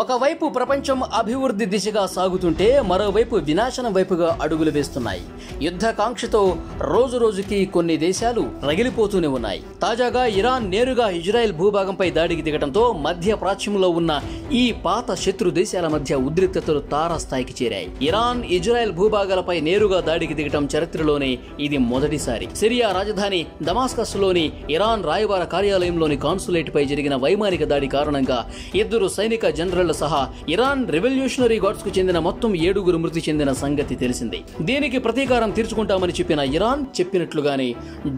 ఒకవైపు ప్రపంచం అభివృద్ధి దిశగా సాగుతుంటే మరోవైపు వినాశనం వైపుగా అడుగులు వేస్తున్నాయి. యుద్ధకాంక్షతో రోజు రోజుకి కొన్ని దేశాలు రగిలిపోతూనే ఉన్నాయి. తాజాగా ఇరాన్ నేరుగా ఇజ్రాయెల్ భూభాగంపై దాడికి దిగడంతో మధ్య ప్రాచ్యంలో ఉన్న ఈ పాత శత్రు దేశాల మధ్య ఉద్రిక్తతలు తారాస్థాయికి చేరాయి. ఇరాన్ ఇజ్రాయెల్ భూభాగాలపై నేరుగా దాడికి దిగటం చరిత్రలోనే ఇది మొదటిసారి. సిరియా రాజధాని దమాస్కస్లోని ఇరాన్ రాయబార కార్యాలయంలోని కాన్సులేట్ పై జరిగిన వైమానిక దాడి కారణంగా ఇద్దరు సైనిక జనరల్ జనరళ్ళ సహా ఇరాన్ రెవల్యూషనరీ గార్డ్స్కు చెందిన మొత్తం ఏడుగురు మృతి చెందిన సంగతి తెలిసింది. దీనికి ప్రతీకారం తీర్చుకుంటామని చెప్పిన ఇరాన్ చెప్పినట్లుగానే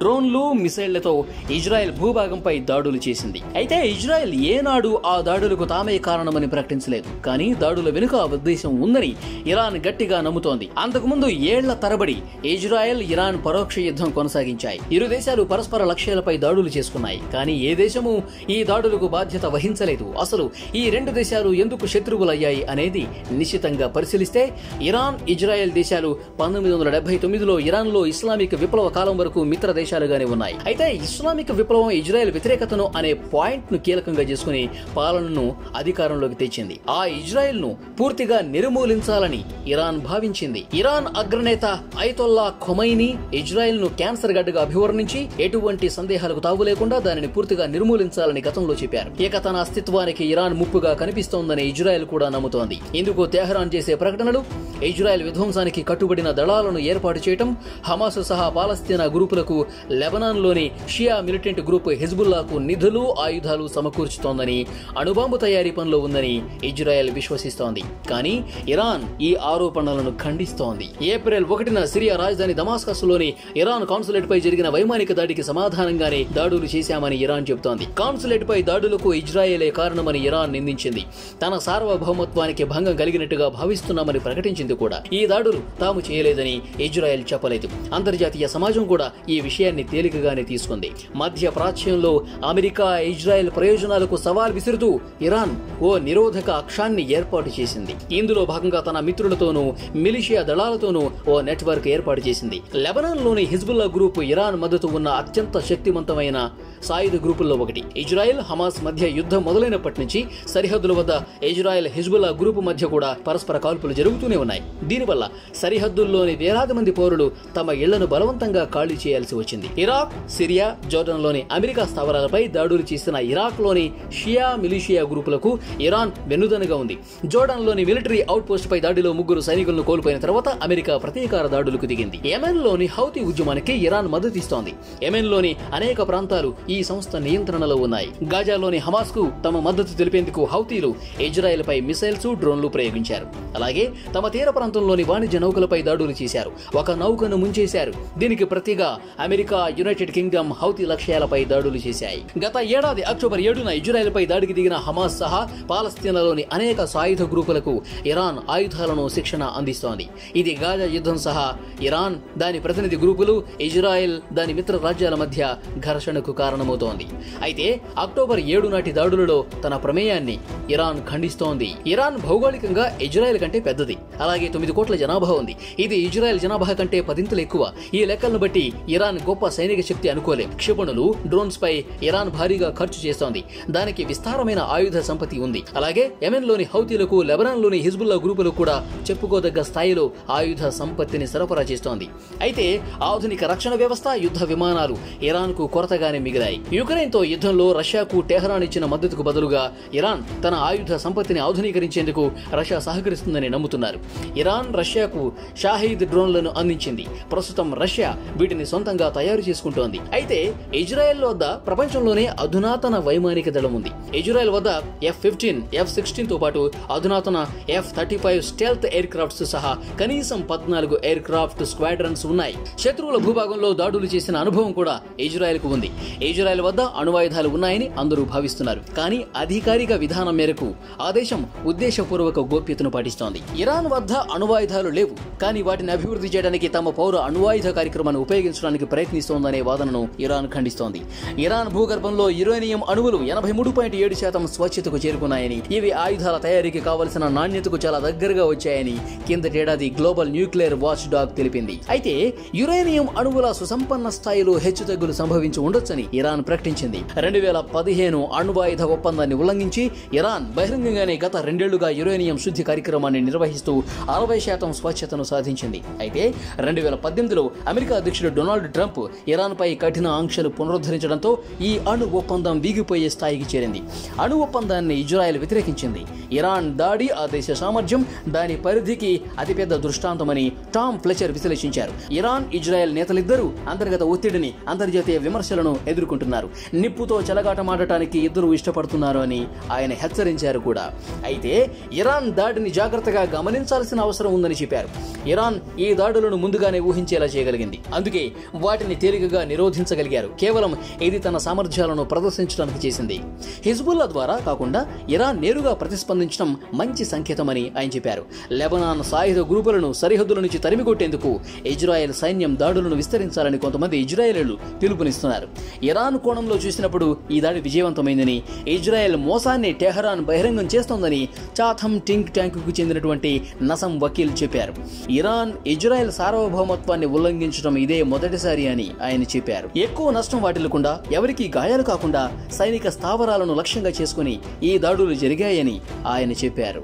డ్రోన్లు మిసైళ్ళతో ఇజ్రాయెల్ భూభాగంపై దాడులు చేసింది. అయితే ఇజ్రాయెల్ ఏనాడు ఆ దాడులకు తామే కారణమని ప్రకటించలేదు. కానీ దాడుల వెనుక ఆ ఉద్దేశం ఉందని ఇరాన్ గట్టిగా నమ్ముతోంది. అంతకుముందు ఏళ్ళ తరబడి ఇజ్రాయెల్ ఇరాన్ పరోక్ష యుద్ధం కొనసాగించాయి. ఇరు దేశాలు పరస్పర లక్ష్యాలపై దాడులు చేసుకున్నాయి. కానీ ఏ దేశము ఈ దాడులకు బాధ్యత వహించలేదు. అసలు ఈ రెండు దేశాలు ఎందుకు శత్రువులయ్యాయి అనేది నిశ్చితంగా పరిశీలిస్తే ఇరాన్ ఇజ్రాయెల్ దేశాలు పంతొమ్మిది వందల డెబ్బై తొమ్మిదిలో ఇరాన్లో ఇస్లామిక్ విప్లవ కాలం వరకు మిత్ర దేశాలుగానే ఉన్నాయి. అయితే ఇస్లామిక్ విప్లవం ఇజ్రాయెల్ వ్యతిరేకతను అనే పాయింట్ను కీలకంగా చేసుకుని పాలనను అధికారంలోకి తెచ్చింది. ఆ ఇజ్రాయెల్ను పూర్తిగా నిర్మూలించాలని ఇరాన్ భావించింది. ఇరాన్ అగ్రనేత ఐతొల్లా ఖొమైని ఇజ్రాయెల్ను క్యాన్సర్ గడ్డగా అభివర్ణించి ఎటువంటి సందేహాలకు తావు లేకుండా దానిని పూర్తిగా నిర్మూలించాలని గతంలో చెప్పారు. ఇక తన అస్తిత్వానికి ఇరాన్ ముప్పుగా చేస్తోందని ఇజ్రాయెల్ కూడా నమ్ముతోంది. ఇందుకు తెహరాన్ చేసే ప్రకటనలు ఇజ్రాయెల్ విధ్వంసానికి కట్టుబడిన దళాలను ఏర్పాటు చేయటం హమాస్ సహా పాలస్తీనా గ్రూపులకు లెబనాన్లోని షియా మిలిటెంట్ గ్రూప్ హెజ్బుల్లాకు నిధులు ఆయుధాలు సమకూర్చుతోందని అణుబాంబు తయారీ పనిలో ఉందని ఇజ్రాయెల్ విశ్వసిస్తోంది. కానీ ఇరాన్ ఈ ఆరోపణలను ఖండిస్తోంది. ఏప్రిల్ ఒకటిన సిరియా రాజధాని దమాస్కస్లోని ఇరాన్ కాన్సులేట్ పై జరిగిన వైమానిక దాడికి సమాధానంగానే దాడులు చేశామని ఇరాన్ చెబుతోంది. కాన్సులేట్ పై దాడులకు ఇజ్రాయెలే కారణమని ఇరాన్ నిందించింది. తన సార్వభౌమత్వానికి భంగం కలిగినట్టుగా భావిస్తున్నామని ప్రకటించింది కూడా. ఈ దాడులు తాము చేయలేదని ఇజ్రాయెల్ చెప్పలేదు. అంతర్జాతీయ సమాజం కూడా ఈ విషయాన్ని తేలికగానే తీసుకుంది. మధ్య ప్రాచ్యంలో అమెరికా ఇజ్రాయెల్ ప్రయోజనాలకు సవాల్ విసురుతూ ఇరాన్ ఓ నిరోధక అక్షాన్ని ఏర్పాటు చేసింది. ఇందులో భాగంగా తన మిత్రులతోనూ మిలిషియా దళాలతోనూ ఓ నెట్వర్క్ ఏర్పాటు చేసింది. లెబనాన్లోని హిజ్బుల్లా గ్రూప్ ఇరాన్ మద్దతు ఉన్న అత్యంత శక్తివంతమైన సాయుధ గ్రూపుల్లో ఒకటి. ఇజ్రాయెల్ హమాస్ మధ్య యుద్ధం మొదలైనప్పటి నుంచి సరిహద్దుల వద్ద ఇజ్రాయెల్ హిజ్బుల్లా గ్రూపు మధ్య కూడా పరస్పర కాల్పులు జరుగుతూనే ఉన్నాయి. దీనివల్ల సరిహద్దుల్లోని వేలాది మంది పౌరులు తమ ఇళ్ళను బలవంతంగా ఖాళీ చేయాల్సి వచ్చింది. ఇరాక్ సిరియా జోర్డన్లోని అమెరికా స్థావరాలపై దాడులు చేసిన ఇరాక్లోని షియా మిలిషియా గ్రూపులకు ఇరాన్ వెన్నుదనుగా ఉంది. జోర్డన్లోని మిలిటరీ అవుట్పోస్ట్ పై దాడిలో ముగ్గురు సైనికులను కోల్పోయిన తర్వాత అమెరికా ప్రతీకార దాడులకు దిగింది. యెమెన్లోని హౌతీ ఉద్యమానికి ఇరాన్ మద్దతిస్తోంది యెమెన్లోని అనేక ప్రాంతాలు ఈ సంస్థ నియంత్రణలో ఉన్నాయి. గాజాలోని హమాస్కు తమ మద్దతు తెలిపేందుకు హౌతీలు ఇజ్రాయెల్ పై మిసైల్స్ డ్రోన్లు ప్రయోగించారు. అలాగే తమ తీర ప్రాంతంలోని వాణిజ్య నౌకలపై దాడులు చేశారు. ఒక నౌకను ముంచేశారు. దీనికి ప్రతిగా అమెరికా యునైటెడ్ కింగ్డమ్ హౌతి లక్ష్యాలపై దాడులు చేశాయి. గత ఏడాది అక్టోబర్ ఏడున ఇజ్రాయెల్ పై దాడికి దిగిన హమాస్ సహా పాలస్తీనాలోని అనేక సాయుధ గ్రూపులకు ఇరాన్ ఆయుధాలను శిక్షణ అందిస్తోంది. ఇది గాజా యుద్ధం సహా ఇరాన్ దాని ప్రతినిధి గ్రూపులు ఇజ్రాయెల్ దాని మిత్ర రాజ్యాల మధ్య ఘర్షణకు కారణమవుతోంది. అయితే అక్టోబర్ ఏడు నాటి దాడులలో తన ప్రమేయాన్ని ఇరాన్ ఖండిస్తోంది. ఇరాన్ భౌగోళికంగా ఇజ్రాయెల్ కంటే పెద్దది. అలాగే తొమ్మిది కోట్ల జనాభా ఉంది. ఇది ఇజ్రాయెల్ జనాభా కంటే పదింతలు ఎక్కువ. ఈ లెక్కలను బట్టి ఇరాన్ గొప్ప సైనిక శక్తి అనుకోలేం. క్షిపణులు డ్రోన్స్ పై ఇరాన్ భారీగా ఖర్చు చేస్తోంది. దానికి విస్తారమైన ఆయుధ సంపత్తి ఉంది. అలాగే యెమెన్లోని హౌతీలకు లెబనాన్లోని హిజ్బుల్లా గ్రూపులకు కూడా చెప్పుకోదగ్గ స్థాయిలో ఆయుధ సంపత్తిని సరఫరా చేస్తోంది. అయితే ఆధునిక రక్షణ వ్యవస్థ యుద్ధ విమానాలు ఇరాన్కు కొరతగానే మిగిలాయి. యుక్రెయిన్తో యుద్ధంలో రష్యాకు టెహరాన్ ఇచ్చిన మద్దతుకు బదులుగా ఇరాన్ తన ఆయుధ సంపత్తిని ఆధునీకరించేందుకు రష్యా సహకరిస్తుందని నమ్ముతున్నారు. ఇరాన్ రష్యాకు షాహీద్ డ్రోన్లను అందించింది. ప్రస్తుతం రష్యా వీటిని సొంతంగా తయారు చేసుకుంటోంది. అయితే ఇజ్రాయెల్ వద్ద ప్రపంచంలోనే అధునాతన వైమానిక దళం ఉంది. ఇజ్రాయెల్ వద్ద ఎఫ్ ఫిఫ్టీన్ ఎఫ్ సిక్స్టీన్తో పాటు అధునాతన F thirty five stealth aircrafts సహా కనీసం పద్నాలుగు ఎయిర్ క్రాఫ్ట్ స్క్వాడ్రన్స్ ఉన్నాయి. శత్రువుల భూభాగంలో దాడులు చేసిన అనుభవం కూడా ఇజ్రాయెల్కు ఉంది. ఇజ్రాయెల్ వద్ద అణువాయుధాలు ఉన్నాయని అందరూ భావిస్తున్నారు. కానీ అధికారిక విధానం మేరకు ఆ దేశం ఉద్దేశపూర్వక గోప్యతను పాటిస్తోంది. ఇరాన్ వద్ద అణువాయుధాలు లేవు కానీ వాటిని అభివృద్ధి చేయడానికి తమ పౌర అణువాయుధ కార్యక్రమాన్ని ఉపయోగించడానికి ప్రయత్నిస్తోందనే వాదనను ఇరాన్ ఖండిస్తోంది. ఇరాన్ భూగర్భంలో యురేనియం అణువులు ఎనభై మూడు పాయింట్ ఏడు శాతం స్వచ్ఛతకు చేరుకున్నాయని ఇవి ఆయుధాల తయారీకి కావలసిన నాణ్యతకు చాలా దగ్గరగా వచ్చాయని కిందటేడాది గ్లోబల్ న్యూక్లియర్ వాచ్ డాగ్ తెలిపింది. అయితే యురేనియం అణువుల సుసంపన్న స్థాయిలో హెచ్చుతగ్గులు సంభవించి ఉండొచ్చని ఇరాన్ ప్రకటించింది. రెండు వేల పదిహేను అణువాయుధ ఒప్పందాన్ని ఉల్లంఘించి ఇరాన్ బహిరంగంగానే గత రెండేళ్ళుగా యురేనియం శుద్ధి కార్యక్రమాన్ని నిర్వహిస్తూ అరవై శాతం స్వచ్ఛతను సాధించింది. అయితే రెండు వేల పద్దెనిమిదిలో అమెరికా అధ్యక్షుడు డొనాల్డ్ ట్రంప్ ఇరాన్పై కఠిన ఆంక్షలు పునరుద్ధరించడంతో ఈ అణు ఒప్పందం వీగిపోయే స్థాయికి చేరింది. అణు ఒప్పందాన్ని ఇజ్రాయెల్ వ్యతిరేకించింది. ఇరాన్ దాడి ఆ దేశ సామర్థ్యం దాని పరిధికి అతిపెద్ద దృష్టాంతమని టామ్ ఫ్లెచర్ విశ్లేషించారు. ఇరాన్ ఇజ్రాయెల్ నేతలిద్దరూ అంతర్గత ఒత్తిడిని అంతర్జాతీయ విమర్శలను ఎదుర్కొంటున్నారు. నిప్పుతో చెలగాటమాడటానికి ఇద్దరు ఇష్టపడుతున్నారు అని ఆయన హెచ్చరించారు. కూడా. అయితే ఇరాన్ దాడిని జాగ్రత్తగా గమనించాల్సిన అవసరం ఉందని చెప్పారు. ఇరాన్ ఈ దాడులను ముందుగానే ఊహించేలా చేయగలిగింది. అందుకే వాటిని తేలికగా నిరోధించగలిగారు. కేవలం ఇది తన సామర్థ్యాలను ప్రదర్శించడానికి చేసింది. హిజ్బుల్లా ద్వారా కాకుండా ఇరాన్ నేరుగా ప్రతిస్పందించడం మంచి సంకేతమని ఆయన చెప్పారు. లెబనాన్ సాయుధ గ్రూపులను సరిహద్దుల నుంచి తరిమికొట్టేందుకు ఇజ్రాయెల్ సైన్యం దాడులను విస్తరించాలని కొంతమంది ఇజ్రాయేలీలు పిలుపునిస్తున్నారు. ఇరాన్ కోణంలో చూసినప్పుడు ఈ దాడి విజయవంతమైందని ఇజ్రాయెల్ మోసాన్ని టెహరాన్ బహిరంగం చేస్తోందని చాథమ్ టింక్ ట్యాంకుకు చెందినటువంటి నసం వకీల్ చెప్పారు. ఇరాన్ ఇజ్రాయెల్ సార్వభౌమత్వాన్ని ఉల్లంఘించడం ఇదే మొదటిసారి అని ఆయన చెప్పారు. ఎక్కువ నష్టం వాటిల్లకుండా ఎవరికీ గాయాలు కాకుండా సైనిక స్థావరాలను లక్ష్యంగా చేసుకుని ఈ దాడులు జరిగాయని ఆయన చెప్పారు.